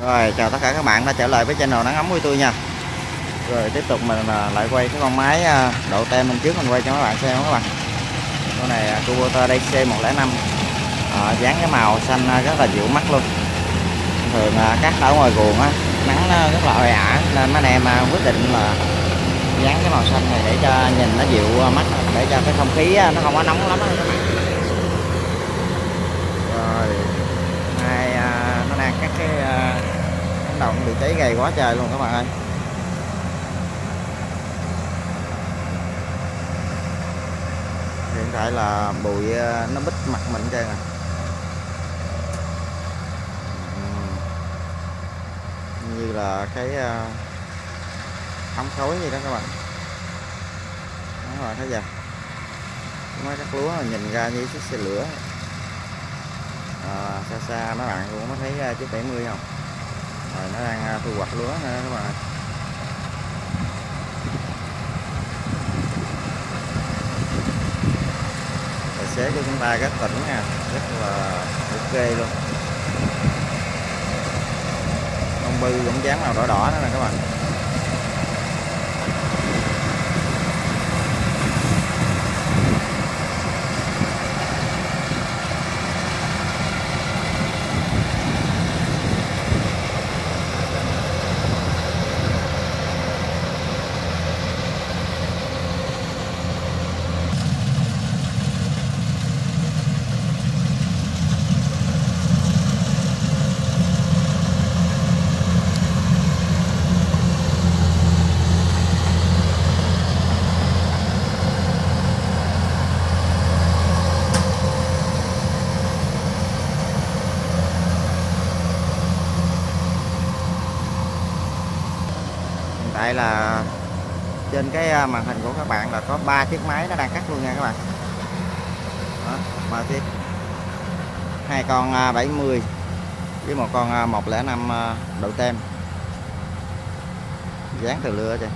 Rồi chào tất cả các bạn đã trở lại với channel nắng ấm của tôi nha. Rồi tiếp tục mình à, lại quay cái con máy à, độ tem bên trước mình quay cho các bạn xem các bạn. Con này à, Kubota DC105 à, Dán cái màu xanh à, rất là dịu mắt luôn. Thường cắt ở ngoài ruộng á Nắng nó rất là oi ả Nên mấy anh em quyết định là dán cái màu xanh này để cho nhìn nó dịu mắt Để cho cái không khí nó không có nóng lắm các bạn. Rồi Hai nó đang cắt cái cánh đồng bị cháy gầy quá trời luôn các bạn ơi. Hiện tại là bụi ờ, nó bít mặt mình trên à như là cái ờ, ống khói như đó các bạn. Các bạn thấy chưa? Mấy cái lúa nhìn ra như chiếc xe lửa. À, xa xa mấy bạn cũng có thấy chiếc 70 không? Rồi, nó đang à, thu hoạch lúa nữa các bạn tài xế của chúng ta rất tỉnh nha, rất là ok luôn. Con bư cũng dán màu đỏ đỏ nữa nè các bạn. Tại là trên cái à, màn hình của các bạn là có ba chiếc máy nó đang cắt luôn nha các bạn. Ba chiếc. Hai con à, 70 với một con à, 105 à, độ tem. Dán từ lưa trời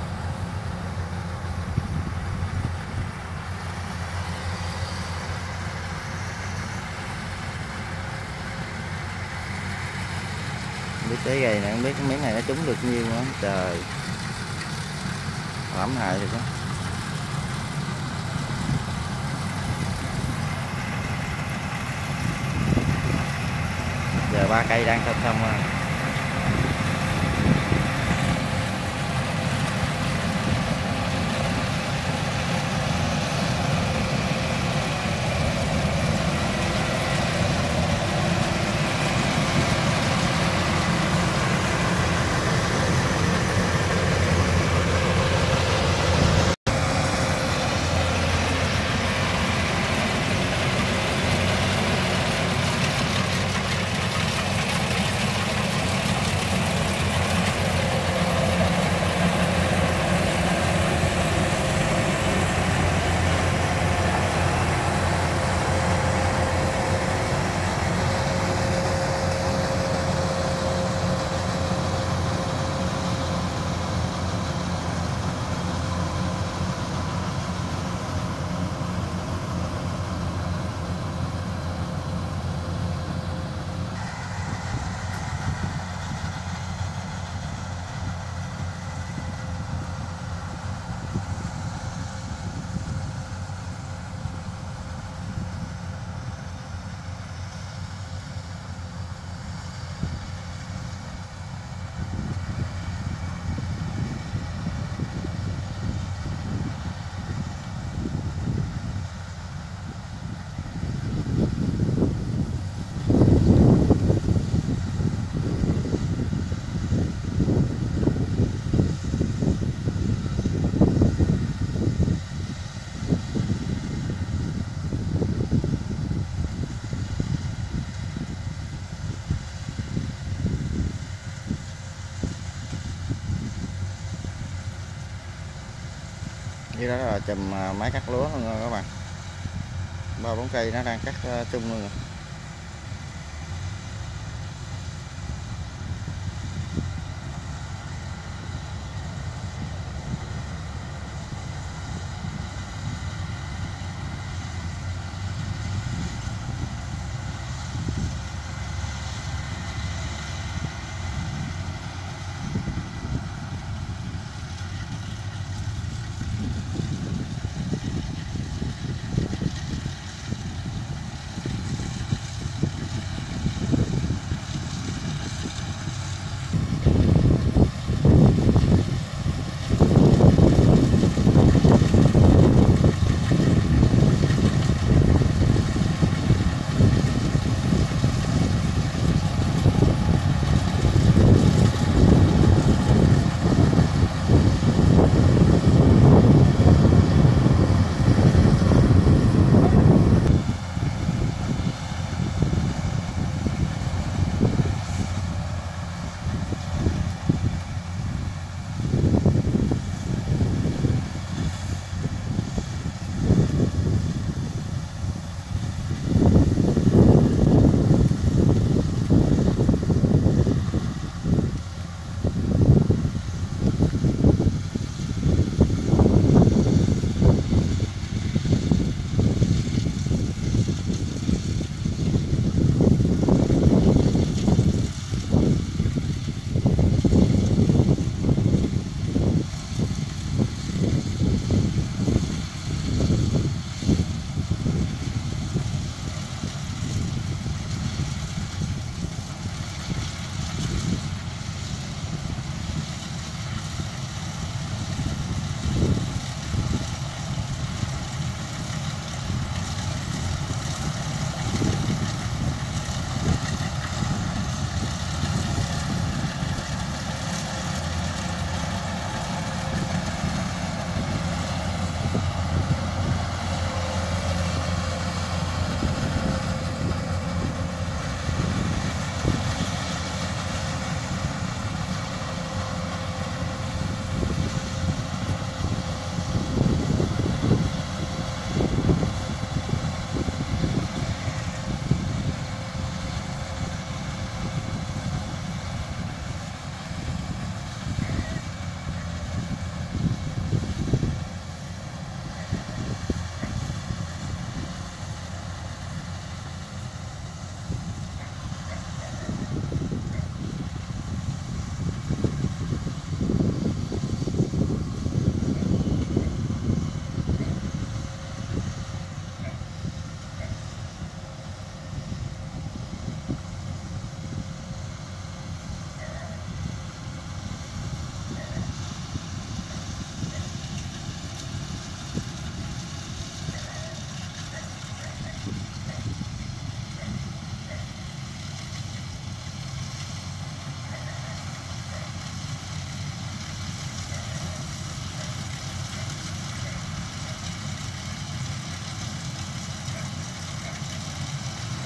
biết cái gầy này không biết cái miếng này nó trúng được nhiêu nữa trời lắm hại thì đó giờ ba cây đang xong xong rồi như đó là chùm à, máy cắt lúa luôn các bạn. Ba bốn cây nó đang cắt à, chung luôn rồi.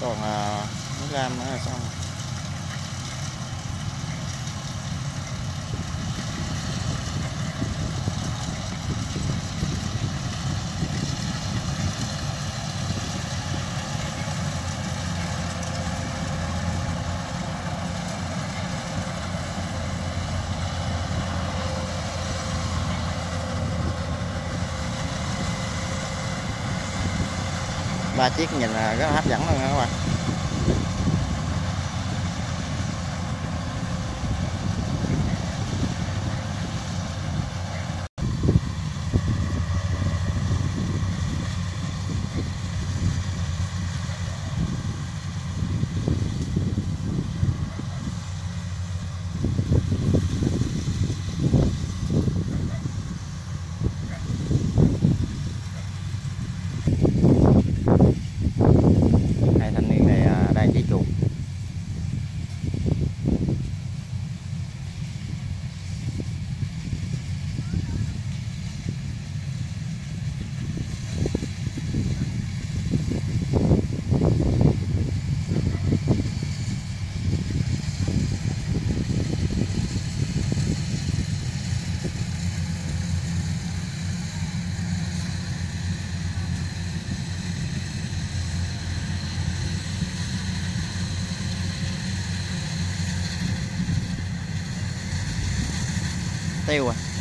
Còn à, mấy gram nữa là xong ba chiếc nhìn là rất là hấp dẫn luôn nha các bạn hai thanh niên này à, đang chạy chuột tiêu à